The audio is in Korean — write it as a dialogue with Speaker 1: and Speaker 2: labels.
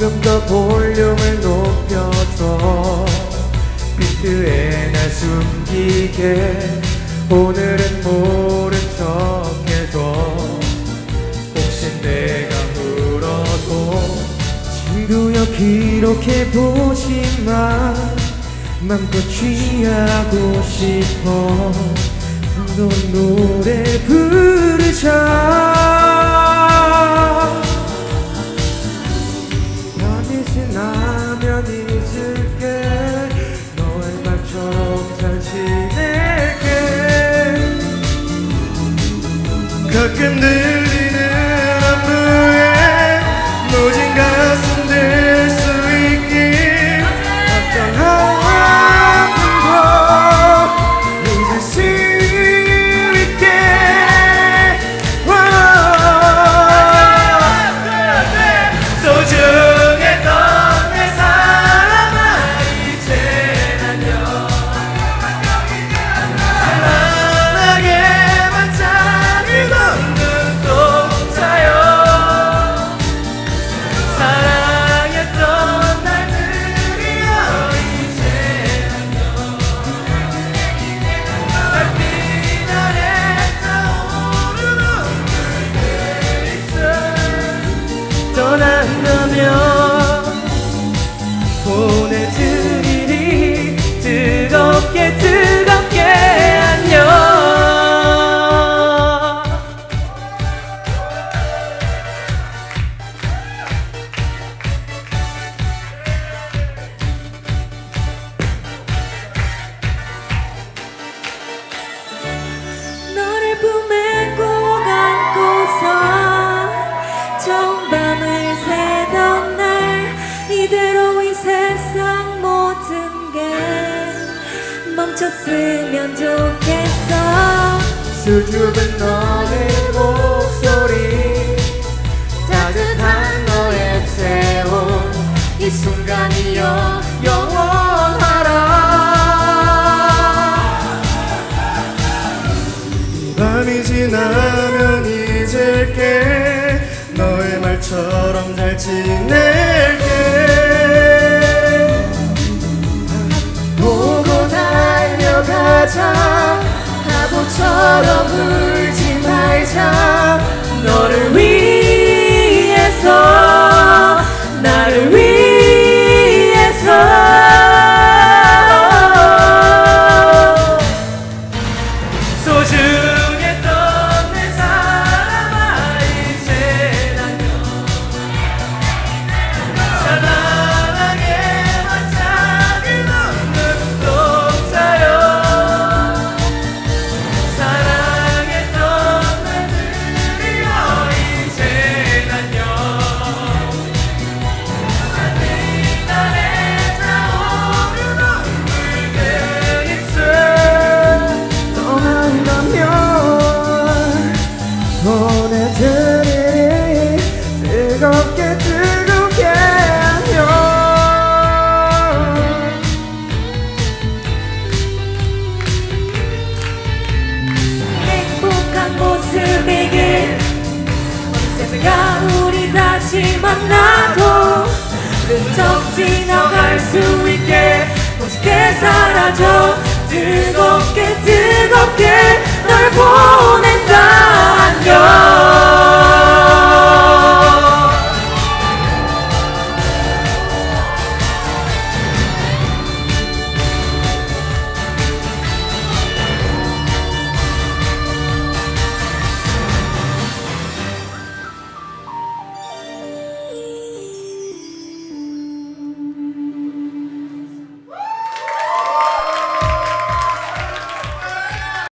Speaker 1: 조금 더 볼륨을 숨기게. 오늘은 모른 척 해줘. 혹시 내가 울어도 지루여 기록해보지만 맘껏 취하고 싶어. 너 노래 부르자 떠난
Speaker 2: 멈췄으면 좋겠어.
Speaker 1: 수줍은 너의 목소리. 따뜻한 너의 체온. 이 순간이여 영원하라. 이 밤이 지나면 잊을게. 너의 말처럼 잘 지낼 가자. 바보처럼 울지 말자. 너를 위해 뜨겁게 뜨겁게 안녕
Speaker 2: 행복한 모습이길 언젠가 우리 다시 만나도 끈적 지나갈 수 있게 멋있게 사라져 뜨겁게 뜨겁게 널 보내